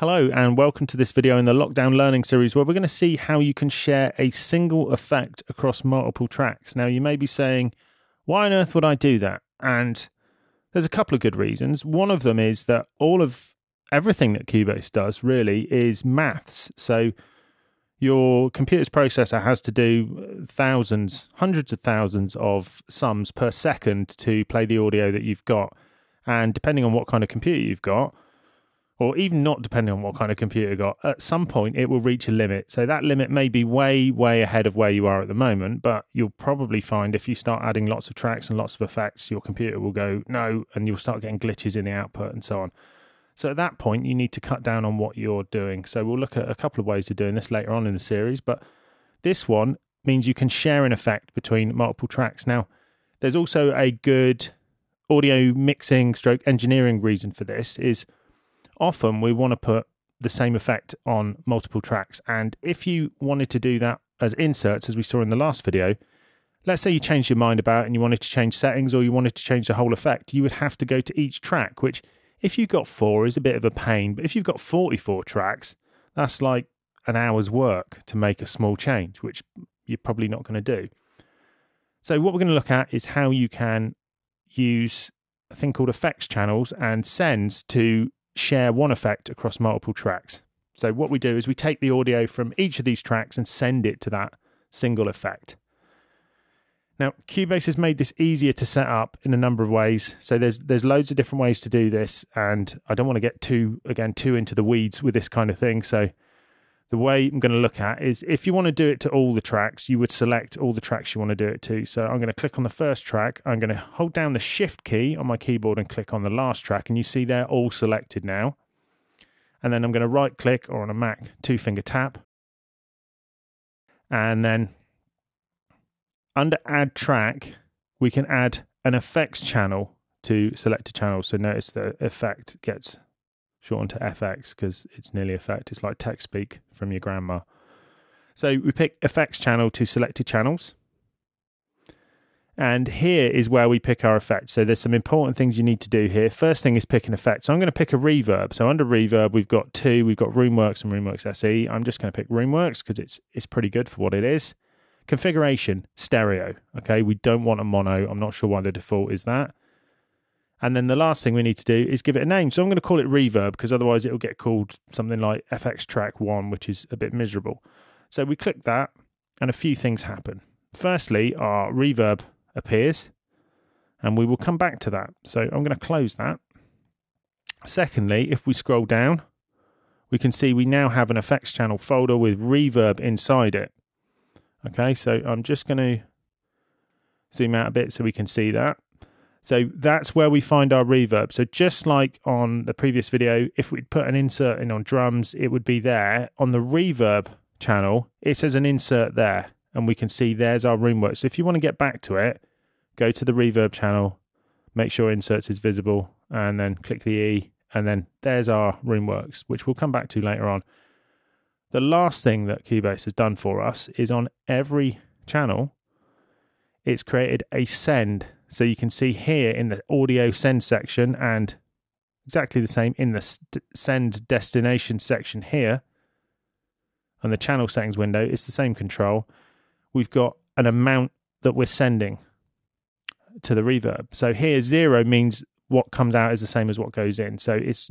Hello, and welcome to this video in the Lockdown Learning series where we're going to see how you can share a single effect across multiple tracks. Now, you may be saying, why on earth would I do that? And there's a couple of good reasons. One of them is that all of everything that Cubase does really is maths. So, your computer's processor has to do uh, thousands, hundreds of thousands of sums per second to play the audio that you've got. And depending on what kind of computer you've got, or even not depending on what kind of computer you got, at some point it will reach a limit. So that limit may be way, way ahead of where you are at the moment, but you'll probably find if you start adding lots of tracks and lots of effects, your computer will go no, and you'll start getting glitches in the output and so on. So at that point, you need to cut down on what you're doing. So we'll look at a couple of ways of doing this later on in the series, but this one means you can share an effect between multiple tracks. Now, there's also a good audio mixing stroke engineering reason for this is often we want to put the same effect on multiple tracks. And if you wanted to do that as inserts, as we saw in the last video, let's say you changed your mind about and you wanted to change settings or you wanted to change the whole effect, you would have to go to each track, which if you've got four is a bit of a pain. But if you've got 44 tracks, that's like an hour's work to make a small change, which you're probably not going to do. So, what we're going to look at is how you can use a thing called effects channels and sends to share one effect across multiple tracks. So, what we do is we take the audio from each of these tracks and send it to that single effect. Now, Cubase has made this easier to set up in a number of ways. So there's there's loads of different ways to do this, and I don't want to get too again too into the weeds with this kind of thing. So the way I'm going to look at is if you want to do it to all the tracks, you would select all the tracks you want to do it to. So I'm going to click on the first track. I'm going to hold down the shift key on my keyboard and click on the last track. And you see they're all selected now. And then I'm going to right click or on a Mac, two finger tap. And then under add track, we can add an effects channel to select a channel. So notice the effect gets shortened to FX because it's nearly effect. It's like text speak from your grandma. So we pick effects channel to selected channels. And here is where we pick our effects. So there's some important things you need to do here. First thing is pick an effect. So I'm going to pick a reverb. So under reverb, we've got two. We've got Roomworks and Roomworks SE. I'm just going to pick Roomworks because it's it's pretty good for what it is. Configuration, stereo. Okay, we don't want a mono. I'm not sure why the default is that. And then the last thing we need to do is give it a name. So I'm going to call it reverb because otherwise it'll get called something like FX track one, which is a bit miserable. So we click that and a few things happen. Firstly, our reverb appears and we will come back to that. So I'm going to close that. Secondly, if we scroll down, we can see we now have an effects channel folder with reverb inside it. Okay, so I'm just going to zoom out a bit so we can see that. So that's where we find our reverb. So just like on the previous video, if we'd put an insert in on drums, it would be there. On the reverb channel, it says an insert there, and we can see there's our roomwork. So if you want to get back to it, go to the reverb channel, make sure inserts is visible, and then click the E, and then there's our roomworks, which we'll come back to later on. The last thing that Cubase has done for us is on every channel, it's created a send so you can see here in the audio send section and exactly the same in the send destination section here and the channel settings window, it's the same control. We've got an amount that we're sending to the reverb. So here, zero means what comes out is the same as what goes in. So it's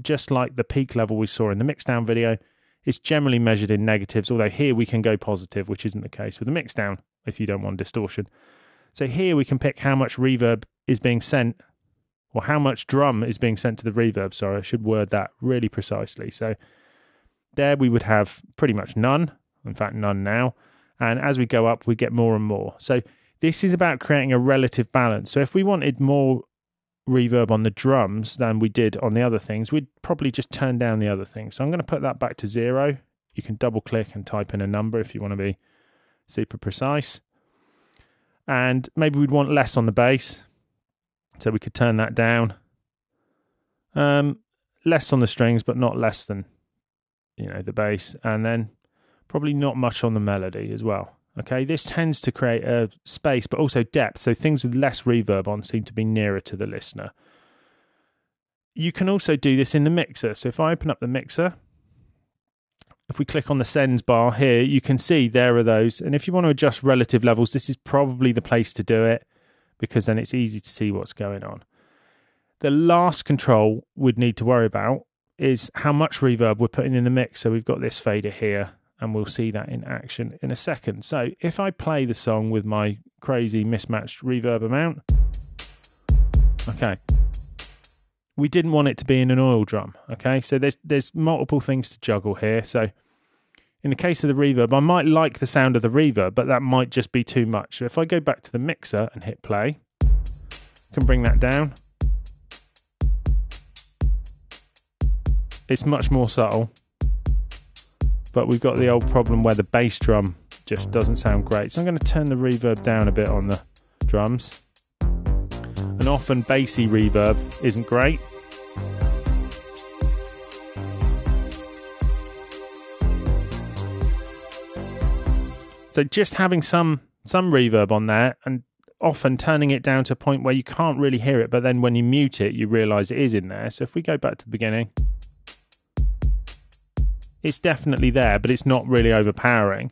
just like the peak level we saw in the mixdown video. It's generally measured in negatives, although here we can go positive, which isn't the case with the mixdown if you don't want distortion. So here we can pick how much reverb is being sent, or how much drum is being sent to the reverb. Sorry, I should word that really precisely. So there we would have pretty much none, in fact, none now. And as we go up, we get more and more. So this is about creating a relative balance. So if we wanted more reverb on the drums than we did on the other things, we'd probably just turn down the other things. So I'm going to put that back to zero. You can double click and type in a number if you want to be super precise and maybe we'd want less on the bass, so we could turn that down. Um, less on the strings, but not less than you know the bass, and then probably not much on the melody as well. Okay, this tends to create a space, but also depth. So things with less reverb on seem to be nearer to the listener. you can also do this in the mixer. So if I open up the mixer, if we click on the sends bar here, you can see there are those. And if you want to adjust relative levels, this is probably the place to do it because then it's easy to see what's going on. The last control we'd need to worry about is how much reverb we're putting in the mix. So we've got this fader here and we'll see that in action in a second. So if I play the song with my crazy mismatched reverb amount, okay, we didn't want it to be in an oil drum. Okay, so there's there's multiple things to juggle here. So in the case of the reverb, I might like the sound of the reverb, but that might just be too much. So if I go back to the mixer and hit play, I can bring that down. It's much more subtle, but we've got the old problem where the bass drum just doesn't sound great. So I'm going to turn the reverb down a bit on the drums and often bassy reverb isn't great. So just having some some reverb on there and often turning it down to a point where you can't really hear it, but then when you mute it, you realize it is in there. So if we go back to the beginning, it's definitely there, but it's not really overpowering.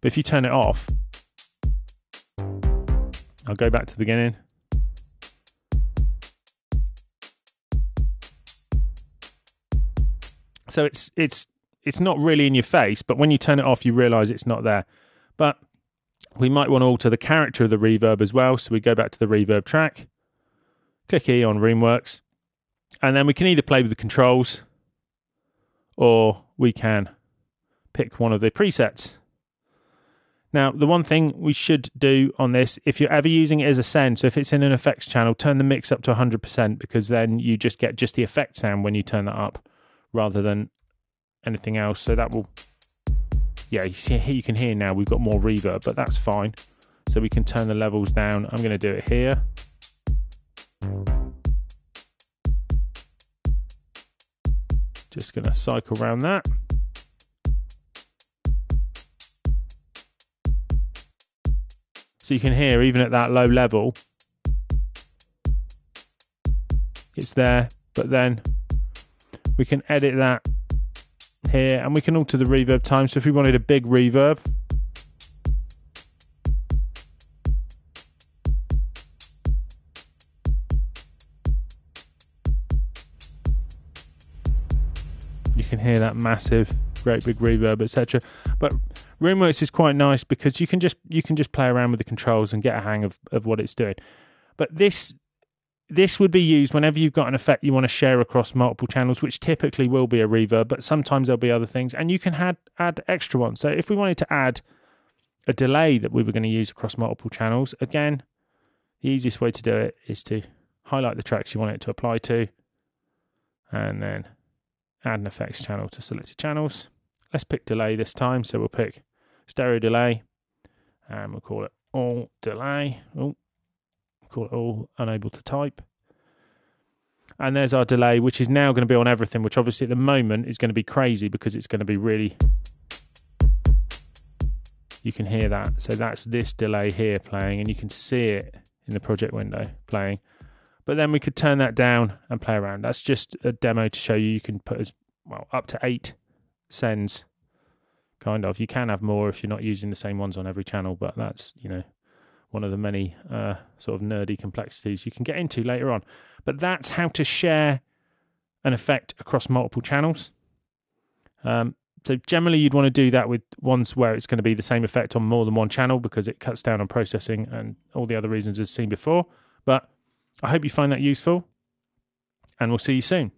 But if you turn it off, I'll go back to the beginning. So it's it's it's not really in your face, but when you turn it off, you realize it's not there. But we might want to alter the character of the reverb as well. So we go back to the reverb track, click E on Roomworks, and then we can either play with the controls or we can pick one of the presets. Now, the one thing we should do on this, if you're ever using it as a send, so if it's in an effects channel, turn the mix up to 100% because then you just get just the effect sound when you turn that up rather than anything else. So that will, yeah, you, see, you can hear now we've got more reverb, but that's fine. So we can turn the levels down. I'm going to do it here. Just going to cycle around that. So you can hear even at that low level, it's there, but then we can edit that here and we can alter the reverb time. So if we wanted a big reverb, you can hear that massive, great big reverb, etc. But Roomworks is quite nice because you can just you can just play around with the controls and get a hang of, of what it's doing. But this this would be used whenever you've got an effect you want to share across multiple channels, which typically will be a reverb, but sometimes there'll be other things, and you can add add extra ones. So if we wanted to add a delay that we were going to use across multiple channels, again, the easiest way to do it is to highlight the tracks you want it to apply to, and then add an effects channel to selected channels. Let's pick delay this time, so we'll pick stereo delay, and we'll call it all delay. Oh, call it all unable to type. And there's our delay, which is now going to be on everything, which obviously at the moment is going to be crazy because it's going to be really. You can hear that. So that's this delay here playing, and you can see it in the project window playing. But then we could turn that down and play around. That's just a demo to show you you can put as well up to eight sends, kind of. You can have more if you're not using the same ones on every channel, but that's, you know, one of the many uh, sort of nerdy complexities you can get into later on. But that's how to share an effect across multiple channels. Um, so generally, you'd want to do that with ones where it's going to be the same effect on more than one channel because it cuts down on processing and all the other reasons as seen before. But I hope you find that useful, and we'll see you soon.